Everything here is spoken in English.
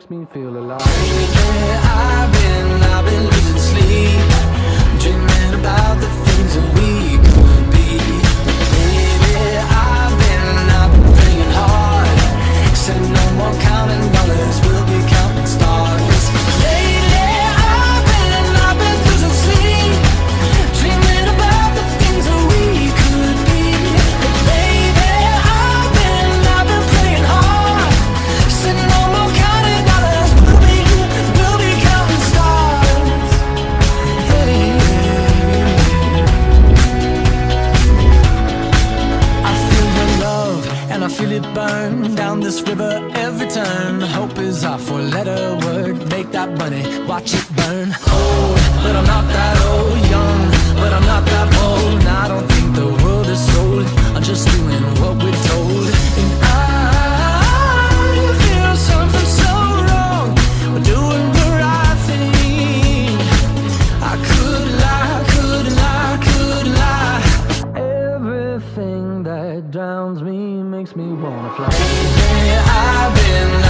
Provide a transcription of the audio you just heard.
Makes me feel alive. Is our four letter word. Make that money, watch it burn. Old, but I'm not that old. Young, but I'm not that bold. And I don't think the world is sold. I'm just doing what we're told. And I feel something so wrong. We're doing the right thing. I could lie, could lie, could lie. Everything that drowns me makes me wanna fly. Yeah, I've been,